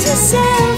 to say.